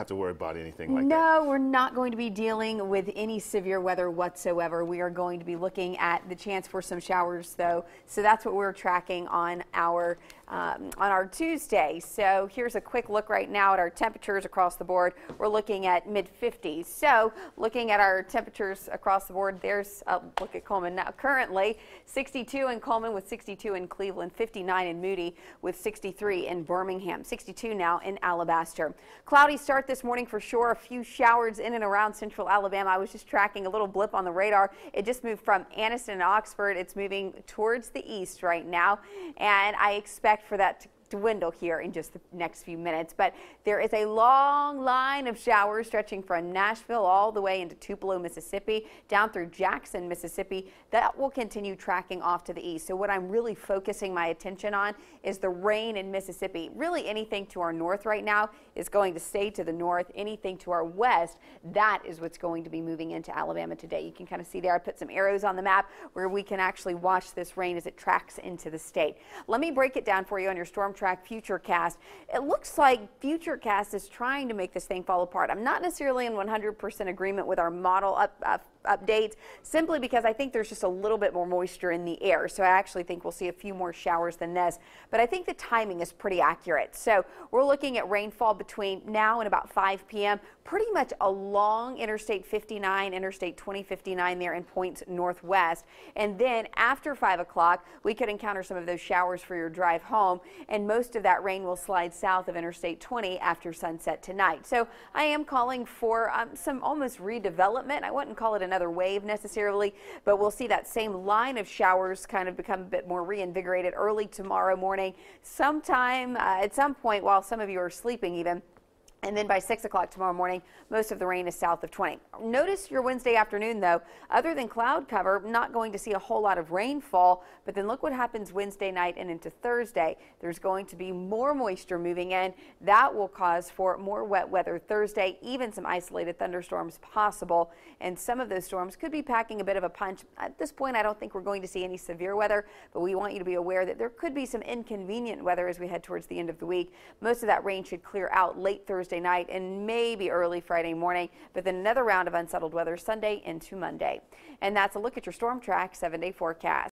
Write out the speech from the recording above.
have to worry about anything like no, that. No, we're not going to be dealing with any severe weather whatsoever. We are going to be looking at the chance for some showers, though. So that's what we're tracking on our um, on our Tuesday. So here's a quick look right now at our temperatures across the board. We're looking at mid 50s. So looking at our temperatures across the board, there's a look at Cullman now. Currently 62 in Cullman with 62 in Cleveland, 59 in Moody with 63 in Birmingham, 62 now in Alabaster. Cloudy start this morning for sure. A few showers in and around central Alabama. I was just tracking a little blip on the radar. It just moved from Anniston and Oxford. It's moving towards the east right now. And I expect for that to dwindle here in just the next few minutes. But there is a long line of showers stretching from Nashville all the way into Tupelo, Mississippi, down through Jackson, Mississippi. That will continue tracking off to the east. So what I'm really focusing my attention on is the rain in Mississippi. Really anything to our north right now is going to stay to the north. Anything to our west, that is what's going to be moving into Alabama today. You can kind of see there, I put some arrows on the map where we can actually watch this rain as it tracks into the state. Let me break it down for you on your storm track Futurecast. It looks like Futurecast is trying to make this thing fall apart. I'm not necessarily in 100% agreement with our model up, up updates simply because I think there's just a little bit more moisture in the air. So I actually think we'll see a few more showers than this. But I think the timing is pretty accurate. So we're looking at rainfall between now and about 5 p.m. Pretty much along Interstate 59, Interstate 2059 there in points northwest. And then after 5 o'clock, we could encounter some of those showers for your drive home. And most of that rain will slide south of Interstate 20 after sunset tonight. So I am calling for um, some almost redevelopment. I wouldn't call it an another wave necessarily, but we'll see that same line of showers kind of become a bit more reinvigorated early tomorrow morning. Sometime uh, at some point while some of you are sleeping even. And then by 6 o'clock tomorrow morning, most of the rain is south of 20. Notice your Wednesday afternoon, though, other than cloud cover, not going to see a whole lot of rainfall. But then look what happens Wednesday night and into Thursday. There's going to be more moisture moving in. That will cause for more wet weather Thursday, even some isolated thunderstorms possible. And some of those storms could be packing a bit of a punch. At this point, I don't think we're going to see any severe weather, but we want you to be aware that there could be some inconvenient weather as we head towards the end of the week. Most of that rain should clear out late Thursday. Thursday night and maybe early Friday morning, but then another round of unsettled weather Sunday into Monday. And that's a look at your storm track seven day forecast.